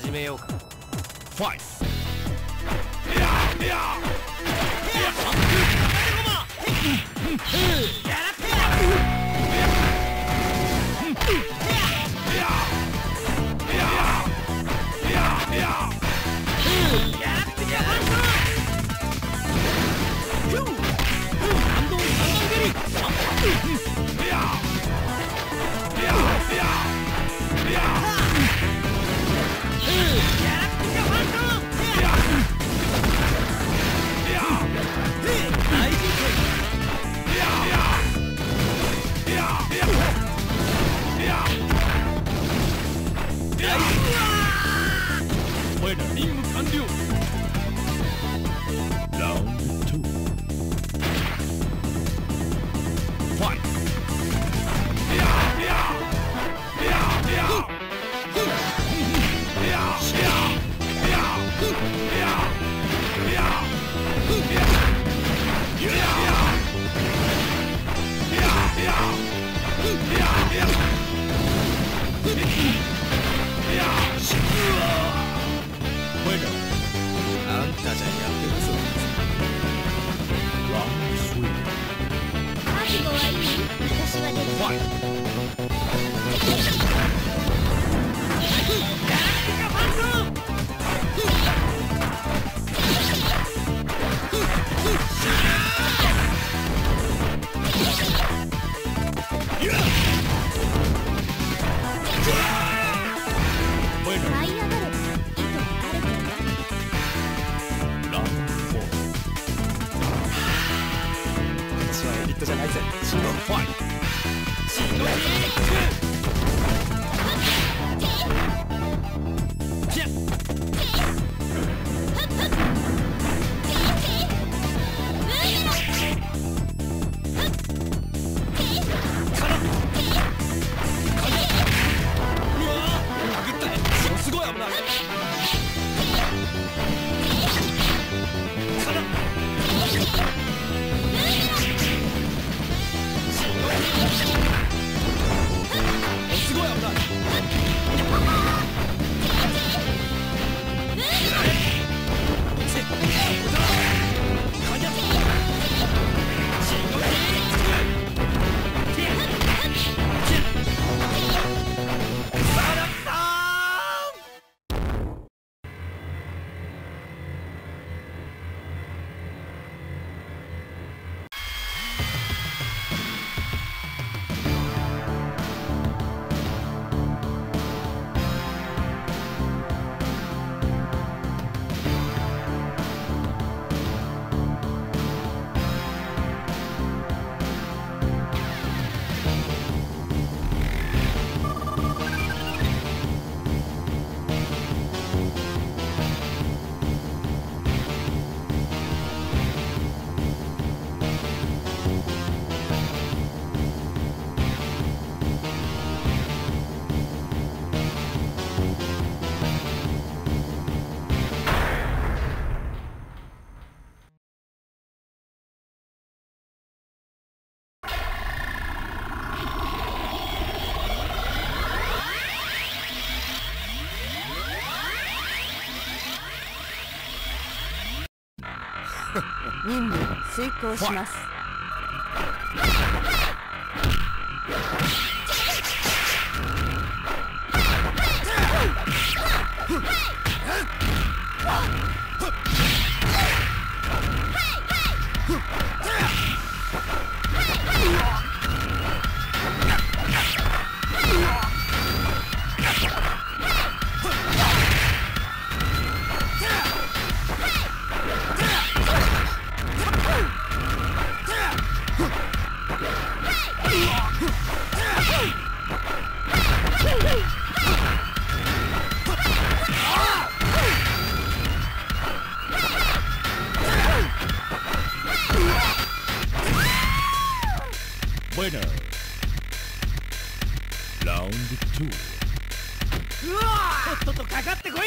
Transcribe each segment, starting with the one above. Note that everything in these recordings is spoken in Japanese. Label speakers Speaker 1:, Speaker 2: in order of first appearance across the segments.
Speaker 1: 始めようか
Speaker 2: ファイ
Speaker 1: ト。
Speaker 2: one.
Speaker 3: 任務遂行します。
Speaker 2: ウンド2
Speaker 1: とっととかかってこい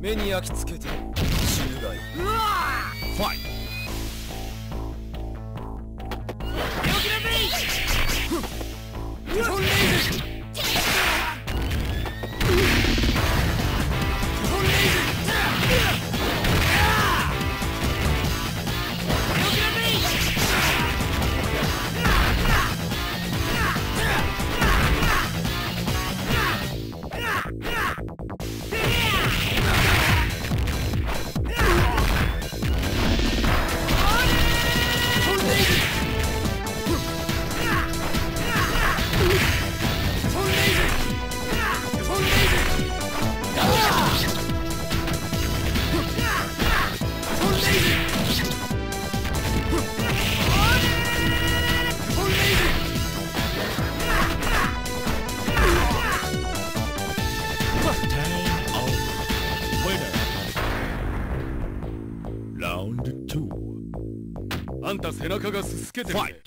Speaker 1: 目に焼き付けて死ぬがいい
Speaker 2: ファイラ
Speaker 1: Fight!